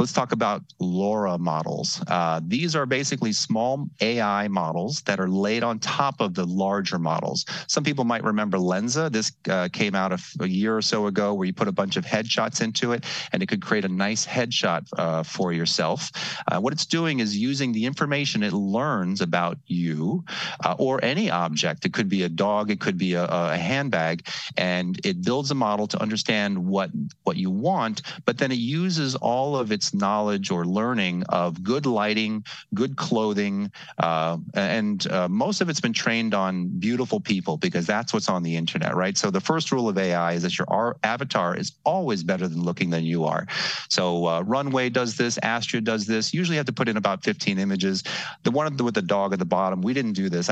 Let's talk about LoRa models. Uh, these are basically small AI models that are laid on top of the larger models. Some people might remember Lensa. This uh, came out a, a, year or so ago where you put a bunch of headshots into it and it could create a nice headshot uh, for yourself. Uh, what it's doing is using the information it learns about you uh, or any object. It could be a dog, it could be a, a handbag, and it builds a model to understand what, what you want, but then it uses all of its knowledge or learning of good lighting, good clothing, uh, and uh, most of it's been trained on beautiful people because that's what's on the internet, right? So the first rule of AI is that your avatar is always better than looking than you are. So uh, Runway does this, Astria does this. Usually have to put in about 15 images. The one with the dog at the bottom, we didn't do this.